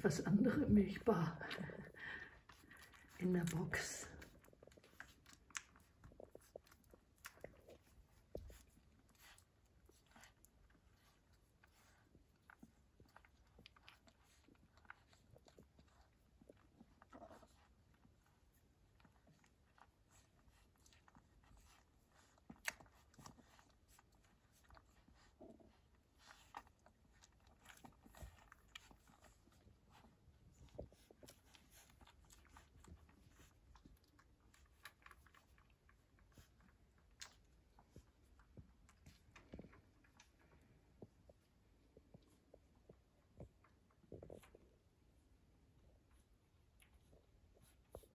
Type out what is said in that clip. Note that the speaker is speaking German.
etwas andere Milchbar in der Box.